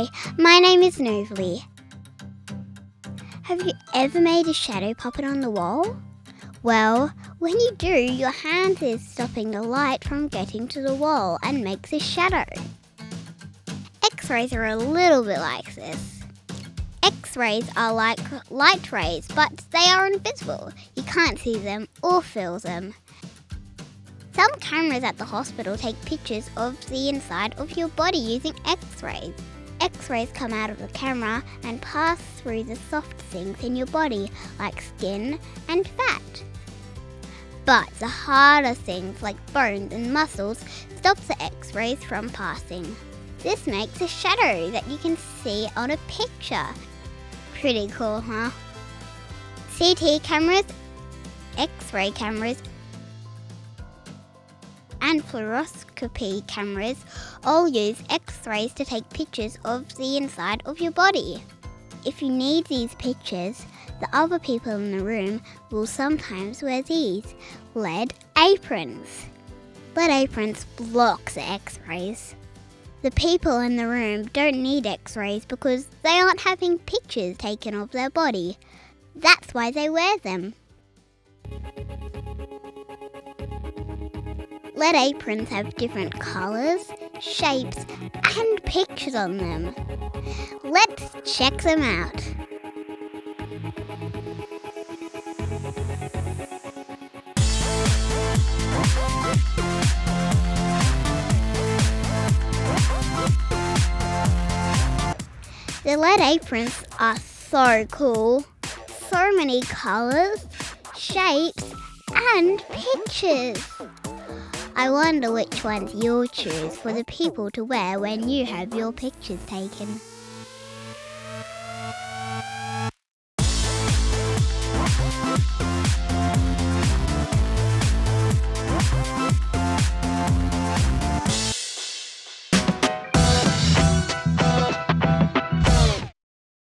Hi, my name is Novalie. Have you ever made a shadow puppet on the wall? Well, when you do, your hand is stopping the light from getting to the wall and makes a shadow. X-rays are a little bit like this. X-rays are like light rays, but they are invisible. You can't see them or feel them. Some cameras at the hospital take pictures of the inside of your body using X-rays. X-rays come out of the camera and pass through the soft things in your body, like skin and fat. But the harder things like bones and muscles stop the X-rays from passing. This makes a shadow that you can see on a picture. Pretty cool, huh? CT cameras, X-ray cameras, and fluoroscopy cameras all use X-rays to take pictures of the inside of your body. If you need these pictures, the other people in the room will sometimes wear these lead aprons. Lead aprons block the X-rays. The people in the room don't need X-rays because they aren't having pictures taken of their body. That's why they wear them. Lead aprons have different colours, shapes, and pictures on them. Let's check them out. The lead aprons are so cool. So many colours, shapes, and pictures. I wonder which ones you'll choose for the people to wear when you have your pictures taken.